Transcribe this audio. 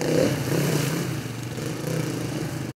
Thank you.